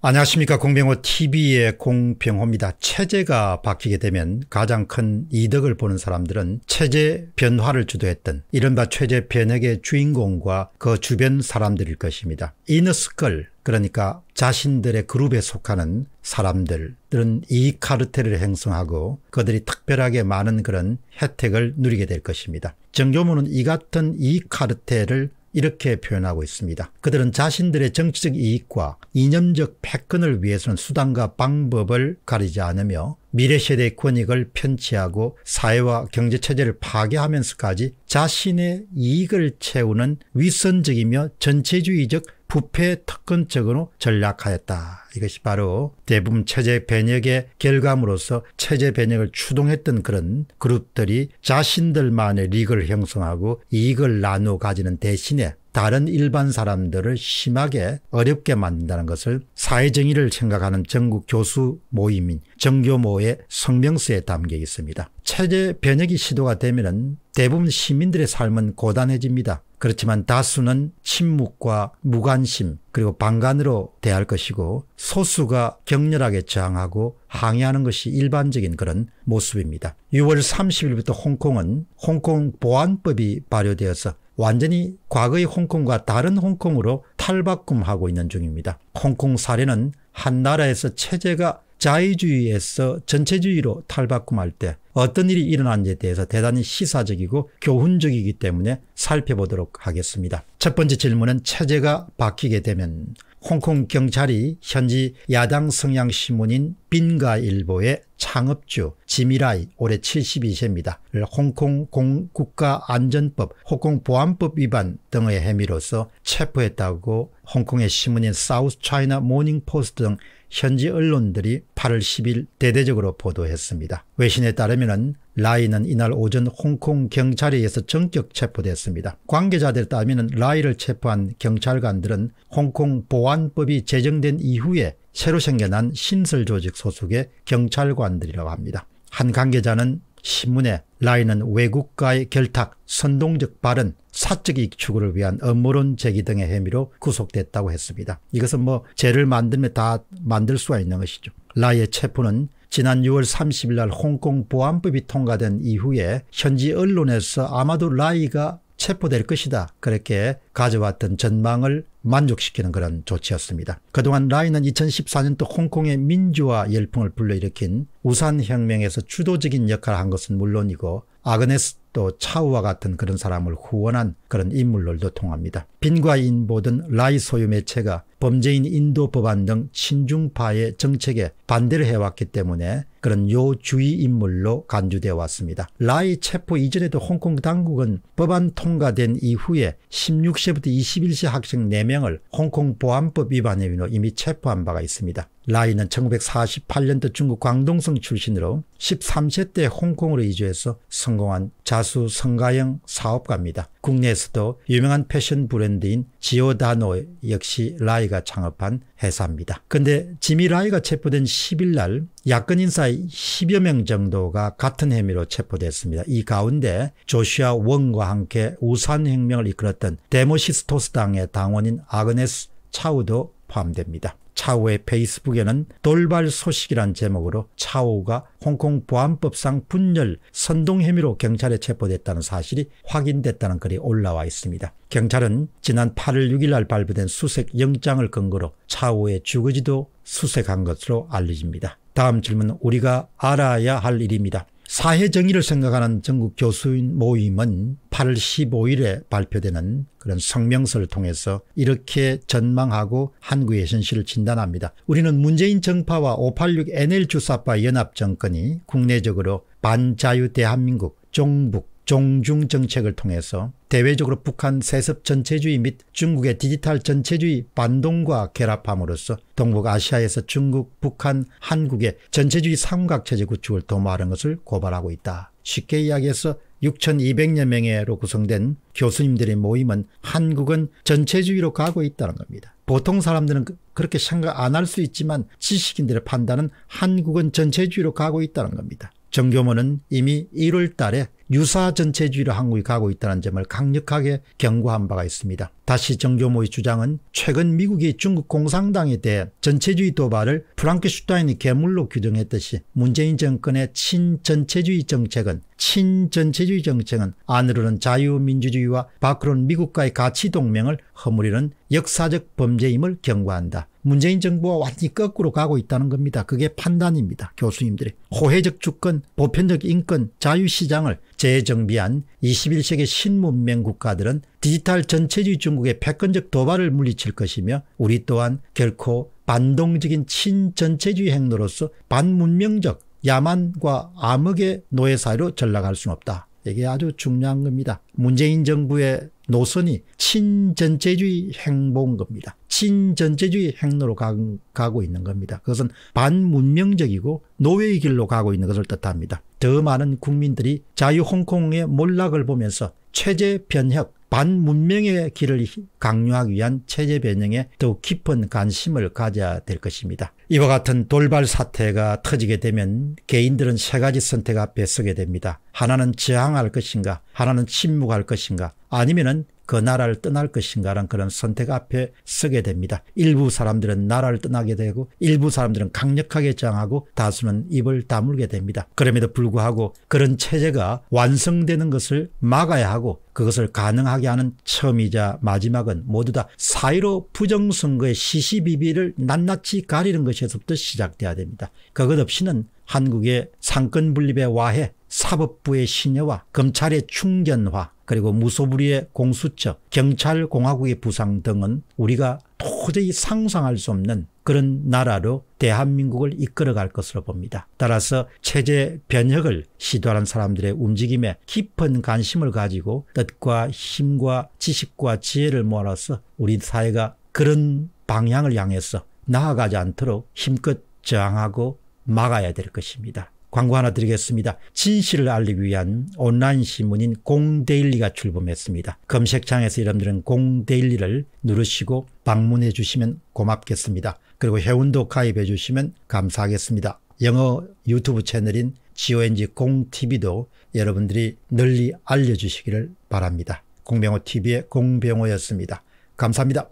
안녕하십니까 공병호 tv의 공병호입니다. 체제가 바뀌게 되면 가장 큰 이득을 보는 사람들은 체제 변화를 주도했던 이른바 체제 변혁의 주인공과 그 주변 사람들일 것입니다. 이너스컬 그러니까 자신들의 그룹에 속하는 사람들은 이 카르텔을 행성하고 그들이 특별하게 많은 그런 혜택을 누리게 될 것입니다. 정교문은 이 같은 이 카르텔을 이렇게 표현하고 있습니다. 그들은 자신들의 정치적 이익과 이념적 패권을 위해서는 수단과 방법을 가리지 않으며 미래 세대의 권익을 편취하고 사회와 경제체제를 파괴하면서까지 자신의 이익을 채우는 위선적이며 전체주의적 부패 특권적으로 전략하였다. 이것이 바로 대부분 체제 변혁의 결과물로서 체제 변혁을 추동했던 그런 그룹들이 자신들만의 리그를 형성하고 이익을 나누어 가지는 대신에 다른 일반 사람들을 심하게 어렵게 만든다는 것을 사회정의를 생각하는 전국 교수 모임인 정교모의 성명서에 담겨 있습니다. 체제 변혁이 시도가 되면 대부분 시민들의 삶은 고단해집니다. 그렇지만 다수는 침묵과 무관심 그리고 방관으로 대할 것이고 소수가 격렬하게 저항하고 항의하는 것이 일반적인 그런 모습입니다. 6월 30일부터 홍콩은 홍콩 보안법이 발효되어서 완전히 과거의 홍콩과 다른 홍콩으로 탈바꿈하고 있는 중입니다. 홍콩 사례는 한 나라에서 체제가 자유주의에서 전체주의로 탈바꿈할 때 어떤 일이 일어난지에 대해서 대단히 시사적이고 교훈적이기 때문에 살펴보도록 하겠습니다. 첫 번째 질문은 체제가 바뀌게 되면 홍콩 경찰이 현지 야당 성향 신문인 빈과일보의 창업주 지미라이 올해 72세입니다. 홍콩 국가안전법, 홍콩 보안법 위반 등의 혐의로서 체포했다고 홍콩의 신문인 사우스 차이나 모닝포스트 등 현지 언론들이 8월 10일 대대적으로 보도했습니다. 외신에 따르면 라이는 이날 오전 홍콩 경찰에 의해서 전격 체포됐습니다. 관계자들 따르면 라이를 체포한 경찰관들은 홍콩 보안법이 제정된 이후에 새로 생겨난 신설 조직 소속의 경찰관들이라고 합니다. 한 관계자는 신문에 라이는 외국과의 결탁, 선동적 발언, 사적 이익 추구를 위한 음모론 제기 등의 혐의로 구속됐다고 했습니다. 이것은 뭐 죄를 만들면 다 만들 수가 있는 것이죠. 라이의 체포는 지난 6월 30일 날 홍콩 보안법이 통과된 이후에 현지 언론에서 아마도 라이가 체포될 것이다. 그렇게 가져왔던 전망을 만족시키는 그런 조치였습니다. 그동안 라이는 2014년도 홍콩의 민주화 열풍을 불러일으킨 우산혁명에서 주도적인 역할을 한 것은 물론이고 아그네스 또 차우와 같은 그런 사람을 후원한 그런 인물들도 통합니다. 빈과일보 등 라이 소유 매체가 범죄인 인도 법안 등 친중파의 정책에 반대를 해왔기 때문에 그런 요주의 인물로 간주되어 왔습니다. 라이 체포 이전에도 홍콩 당국은 법안 통과된 이후에 16세부터 21세 학생 4명을 홍콩 보안법 위반 혐의로 이미 체포한 바가 있습니다. 라이는 1948년도 중국 광동성 출신으로 13세 때 홍콩으로 이주해서 성공한 자수 성가형 사업가입니다. 국내에서도 유명한 패션 브랜드인 지오다노 역시 라이가 창업한 회사입니다. 근데 지미 라이가 체포된 10일 날 야권 인사 10여 명 정도가 같은 혐의로 체포됐습니다. 이 가운데 조슈아 웡과 함께 우산혁명을 이끌었던 데모시스토당의 당원인 아그네스 차우도 포함됩니다. 차우의 페이스북에는 돌발 소식이란 제목으로 차우가 홍콩 보안법상 분열 선동 혐의로 경찰에 체포됐다는 사실이 확인됐다는 글이 올라와 있습니다. 경찰은 지난 8월 6일 날 발부된 수색 영장을 근거로 차우의 주거지도 수색한 것으로 알려집니다. 다음 질문은 우리가 알아야 할 일입니다. 사회정의를 생각하는 전국 교수인 모임은 8월 15일에 발표되는 그런 성명서를 통해서 이렇게 전망하고 한국의 현실을 진단합니다. 우리는 문재인 정파와 586 NL 주사파 연합정권이 국내적으로 반자유 대한민국 종북 종중 정책을 통해서 대외적으로 북한 세습 전체주의 및 중국의 디지털 전체주의 반동과 결합함으로써 동북아시아에서 중국, 북한, 한국의 전체주의 삼각체제 구축을 도모하는 것을 고발하고 있다. 쉽게 이야기해서 6,200여 명으로 구성된 교수님들의 모임은 한국은 전체주의로 가고 있다는 겁니다. 보통 사람들은 그, 그렇게 생각 안 할 수 있지만 지식인들의 판단은 한국은 전체주의로 가고 있다는 겁니다. 정교모는 이미 1월 달에 유사 전체주의로 한국이 가고 있다는 점을 강력하게 경고한 바가 있습니다. 다시 정교모의 주장은 최근 미국이 중국 공산당에 대해 전체주의 도발을 프랑크슈타인이 괴물로 규정했듯이 문재인 정권의 친전체주의 정책은 친전체주의 정책은 안으로는 자유민주주의와 밖으로는 미국과의 가치 동맹을 허물이는 역사적 범죄임을 경고한다. 문재인 정부와 완전히 거꾸로 가고 있다는 겁니다. 그게 판단입니다. 교수님들이. 호혜적 주권, 보편적 인권, 자유시장을 재정비한 21세기 신문명 국가들은 디지털 전체주의 중국의 패권적 도발을 물리칠 것이며 우리 또한 결코 반동적인 친전체주의 행로로서 반문명적 야만과 암흑의 노예 사회로 전락할 수는 없다. 이게 아주 중요한 겁니다. 문재인 정부의 노선이 친전체주의 행보인 겁니다. 친전체주의 행로로 가, 고 있는 겁니다. 그것은 반문명적이고 노예의 길로 가고 있는 것을 뜻합니다. 더 많은 국민들이 자유 홍콩의 몰락을 보면서 체제 변혁, 반문명의 길을 강요하기 위한 체제 변형에 더욱 깊은 관심을 가져야 될 것입니다. 이와 같은 돌발 사태가 터지게 되면 개인들은 세 가지 선택 앞에 서게 됩니다. 하나는 저항할 것인가 하나는 침묵할 것인가 아니면 은 그 나라를 떠날 것인가라는 그런 선택 앞에 서게 됩니다. 일부 사람들은 나라를 떠나게 되고 일부 사람들은 강력하게 저항하고 다수는 입을 다물게 됩니다. 그럼에도 불구하고 그런 체제가 완성되는 것을 막아야 하고 그것을 가능하게 하는 처음이자 마지막은 모두 다4.15 부정선거의 시시비비를 낱낱이 가리는 것에서부터 시작돼야 됩니다. 그것 없이는 한국의 상권 분립의 와해, 사법부의 신여화, 검찰의 충견화, 그리고 무소불위의 공수처, 경찰 공화국의 부상 등은 우리가 도저히 상상할 수 없는 그런 나라로 대한민국을 이끌어갈 것으로 봅니다. 따라서 체제 변혁을 시도하는 사람들의 움직임에 깊은 관심을 가지고 뜻과 힘과 지식과 지혜를 모아서 우리 사회가 그런 방향을 향해서 나아가지 않도록 힘껏 저항하고 막아야 될 것입니다. 광고 하나 드리겠습니다. 진실을 알리기 위한 온라인 신문인 공데일리가 출범했습니다. 검색창에서 여러분들은 공데일리를 누르시고 방문해 주시면 고맙겠습니다. 그리고 회원도 가입해 주시면 감사하겠습니다. 영어 유튜브 채널인 GONG 공TV도 여러분들이 널리 알려주시기를 바랍니다. 공병호TV의 공병호였습니다. 감사합니다.